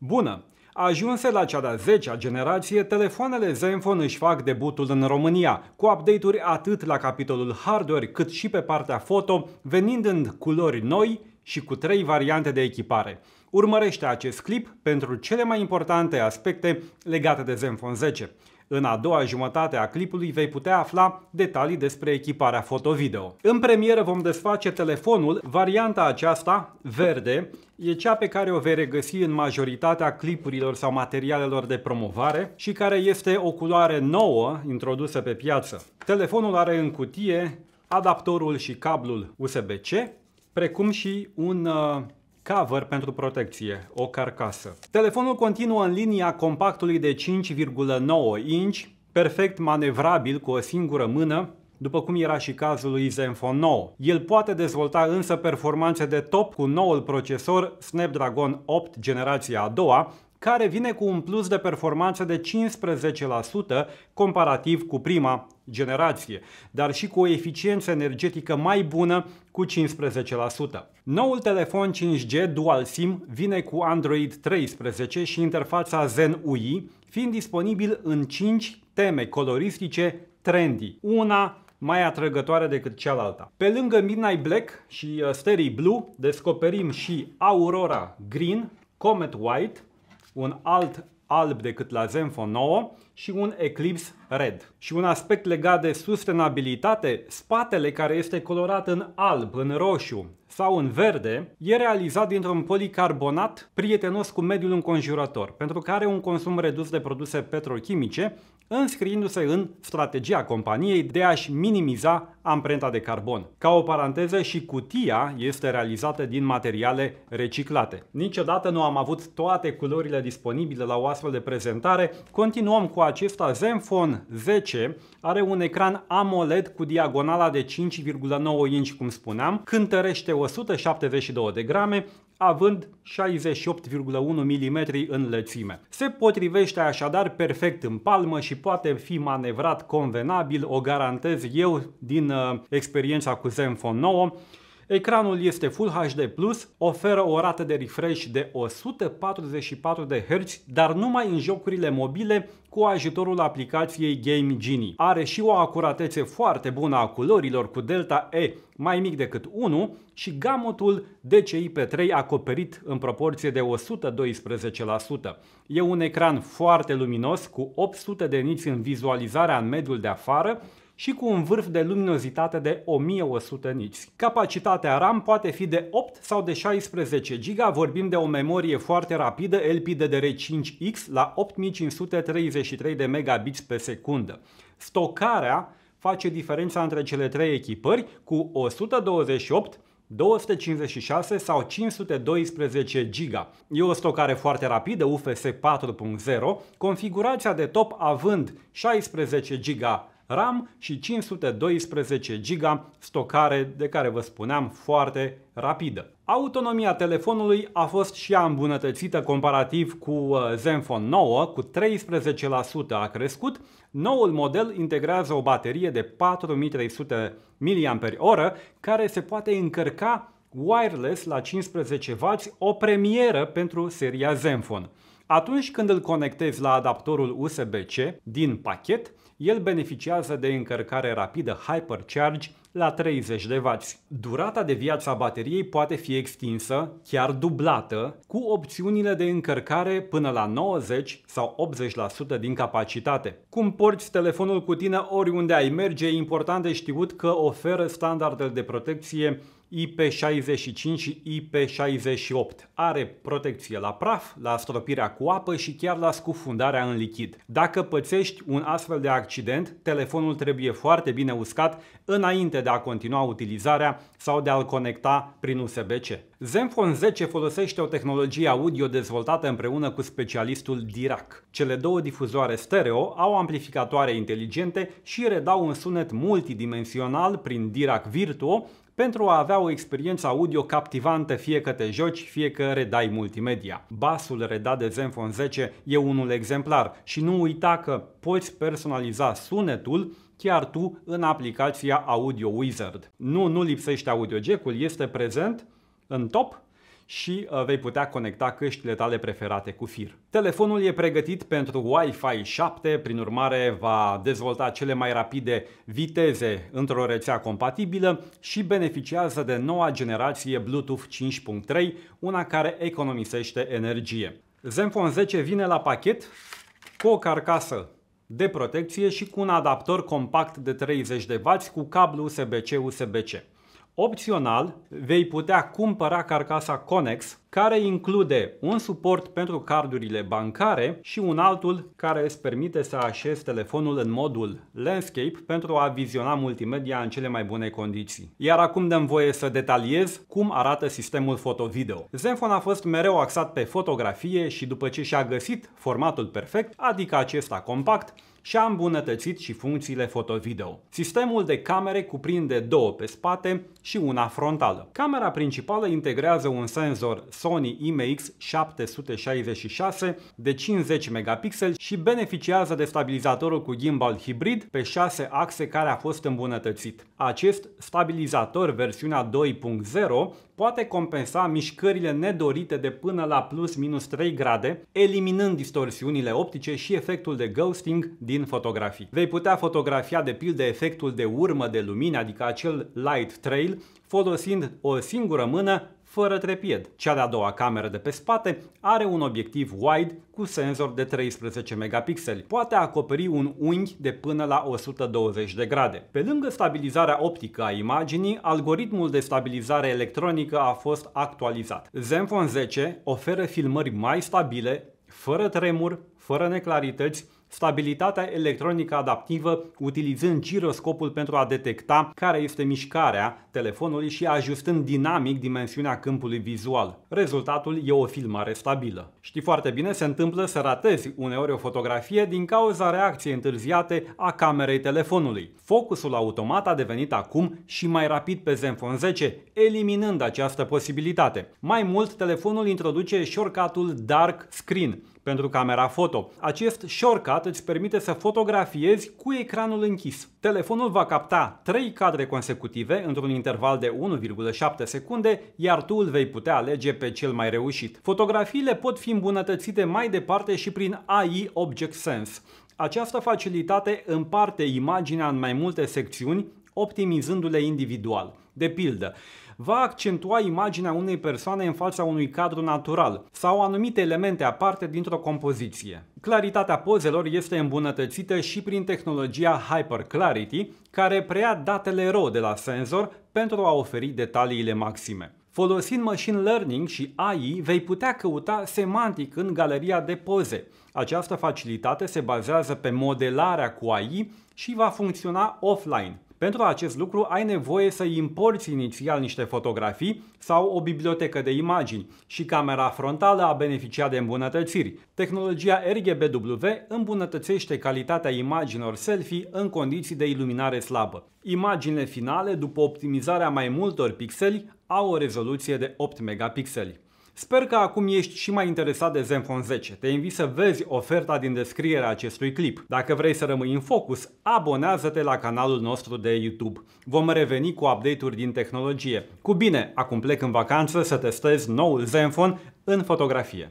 Bună! Ajunse la cea de-a 10-a generație, telefoanele Zenfone își fac debutul în România, cu update-uri atât la capitolul hardware cât și pe partea foto, venind în culori noi și cu trei variante de echipare. Urmărește acest clip pentru cele mai importante aspecte legate de Zenfone 10. În a doua jumătate a clipului vei putea afla detalii despre echiparea foto-video. În premieră vom desface telefonul, varianta aceasta, verde, e cea pe care o vei regăsi în majoritatea clipurilor sau materialelor de promovare și care este o culoare nouă introdusă pe piață. Telefonul are în cutie adaptorul și cablul USB-C, precum și un uh, cover pentru protecție, o carcasă. Telefonul continuă în linia compactului de 5,9 inch, perfect manevrabil cu o singură mână, după cum era și cazul lui Zenfone 9. El poate dezvolta însă performanțe de top cu noul procesor Snapdragon 8 generația a doua, care vine cu un plus de performanță de 15% comparativ cu prima generație, dar și cu o eficiență energetică mai bună cu 15%. Noul telefon 5G Dual SIM vine cu Android 13 și interfața Zen UI, fiind disponibil în 5 teme coloristice trendy. Una mai atrăgătoare decât cealaltă. Pe lângă Midnight Black și uh, Starry Blue, descoperim și Aurora Green, Comet White, un alt alb decât la Zenfone 9 și un Eclipse Red. Și un aspect legat de sustenabilitate, spatele care este colorat în alb, în roșu sau în verde, e realizat dintr-un policarbonat prietenos cu mediul înconjurător, pentru că are un consum redus de produse petrochimice, înscriindu-se în strategia companiei de a-și minimiza amprenta de carbon. Ca o paranteză și cutia este realizată din materiale reciclate. Niciodată nu am avut toate culorile disponibile la o astfel de prezentare. Continuăm cu acesta Zenfone 10 are un ecran AMOLED cu diagonala de 5,9 inch, cum spuneam, cântărește 172 de grame, având 68,1 mm în lățime. Se potrivește așadar perfect în palmă și poate fi manevrat convenabil, o garantez eu din uh, experiența cu Zenfone 9. Ecranul este Full HD+, oferă o rată de refresh de 144 de Hz, dar numai în jocurile mobile cu ajutorul aplicației Game Genie. Are și o acuratețe foarte bună a culorilor cu delta E mai mic decât 1 și gamotul DCI-P3 acoperit în proporție de 112%. E un ecran foarte luminos cu 800 de niți în vizualizarea în mediul de afară și cu un vârf de luminozitate de 1100 nits. Capacitatea RAM poate fi de 8 sau de 16 GB, vorbim de o memorie foarte rapidă LPDDR5X la 8533 de megabits pe secundă. Stocarea face diferența între cele trei echipări cu 128 256 sau 512 GB. E o stocare foarte rapidă UFS 4.0, configurația de top având 16 GB RAM și 512 GB stocare de care vă spuneam foarte rapidă. Autonomia telefonului a fost și ea îmbunătățită comparativ cu uh, Zenfone 9, cu 13% a crescut. Noul model integrează o baterie de 4300 mAh care se poate încărca wireless la 15W, o premieră pentru seria Zenfone. Atunci când îl conectezi la adaptorul USB-C din pachet, el beneficiază de încărcare rapidă Hypercharge la 30 de W. Durata de viață a bateriei poate fi extinsă, chiar dublată, cu opțiunile de încărcare până la 90 sau 80% din capacitate. Cum porți telefonul cu tine oriunde ai merge, e important de știut că oferă standardele de protecție IP65 și IP68. Are protecție la praf, la stropirea cu apă și chiar la scufundarea în lichid. Dacă pățești un astfel de accident, telefonul trebuie foarte bine uscat înainte de a continua utilizarea sau de a-l conecta prin USB-C. Zenfone 10 folosește o tehnologie audio dezvoltată împreună cu specialistul Dirac. Cele două difuzoare stereo au amplificatoare inteligente și redau un sunet multidimensional prin Dirac Virtuo pentru a avea o experiență audio captivantă fie că te joci, fie că redai multimedia. Basul redat de Zenfone 10 e unul exemplar și nu uita că poți personaliza sunetul chiar tu în aplicația Audio Wizard. Nu, nu lipsește audio jack este prezent în top și uh, vei putea conecta căștile tale preferate cu fir. Telefonul e pregătit pentru Wi-Fi 7, prin urmare va dezvolta cele mai rapide viteze într-o rețea compatibilă și beneficiază de noua generație Bluetooth 5.3, una care economisește energie. Zenfone 10 vine la pachet cu o carcasă de protecție și cu un adaptor compact de 30 de W cu cablu USB-C USB-C. Opțional, vei putea cumpăra carcasa Conex, care include un suport pentru cardurile bancare și un altul care îți permite să așezi telefonul în modul Landscape pentru a viziona multimedia în cele mai bune condiții. Iar acum dăm voie să detaliez cum arată sistemul foto-video. Zenfone a fost mereu axat pe fotografie și după ce și-a găsit formatul perfect, adică acesta compact, și-a îmbunătățit și funcțiile foto-video. Sistemul de camere cuprinde două pe spate și una frontală. Camera principală integrează un senzor Sony IMX766 de 50 megapixeli și beneficiază de stabilizatorul cu gimbal hibrid pe 6 axe care a fost îmbunătățit. Acest stabilizator versiunea 2.0 poate compensa mișcările nedorite de până la plus minus 3 grade, eliminând distorsiunile optice și efectul de ghosting din fotografii. Vei putea fotografia de pildă efectul de urmă de lumină, adică acel light trail, folosind o singură mână fără trepied. Cea de-a doua cameră de pe spate are un obiectiv wide cu senzor de 13 megapixeli. Poate acoperi un unghi de până la 120 de grade. Pe lângă stabilizarea optică a imaginii, algoritmul de stabilizare electronică a fost actualizat. Zenfone 10 oferă filmări mai stabile, fără tremur, fără neclarități stabilitatea electronică adaptivă utilizând giroscopul pentru a detecta care este mișcarea telefonului și ajustând dinamic dimensiunea câmpului vizual. Rezultatul e o filmare stabilă. Știi foarte bine, se întâmplă să ratezi uneori o fotografie din cauza reacției întârziate a camerei telefonului. Focusul automat a devenit acum și mai rapid pe Zenfone 10, eliminând această posibilitate. Mai mult, telefonul introduce shortcut-ul Dark Screen, pentru camera foto. Acest shortcut îți permite să fotografiezi cu ecranul închis. Telefonul va capta 3 cadre consecutive într-un interval de 1,7 secunde, iar tu îl vei putea alege pe cel mai reușit. Fotografiile pot fi îmbunătățite mai departe și prin AI Object Sense. Această facilitate împarte imaginea în mai multe secțiuni, optimizându-le individual. De pildă, va accentua imaginea unei persoane în fața unui cadru natural sau anumite elemente aparte dintr-o compoziție. Claritatea pozelor este îmbunătățită și prin tehnologia Hyper Clarity, care preia datele RAW de la senzor pentru a oferi detaliile maxime. Folosind machine learning și AI, vei putea căuta semantic în galeria de poze. Această facilitate se bazează pe modelarea cu AI și va funcționa offline. Pentru acest lucru ai nevoie să importi inițial niște fotografii sau o bibliotecă de imagini și camera frontală a beneficiat de îmbunătățiri. Tehnologia RGBW îmbunătățește calitatea imaginilor selfie în condiții de iluminare slabă. Imaginile finale, după optimizarea mai multor pixeli, au o rezoluție de 8 megapixeli. Sper că acum ești și mai interesat de Zenfone 10. Te invit să vezi oferta din descrierea acestui clip. Dacă vrei să rămâi în focus, abonează-te la canalul nostru de YouTube. Vom reveni cu update-uri din tehnologie. Cu bine, acum plec în vacanță să testez noul Zenfone în fotografie.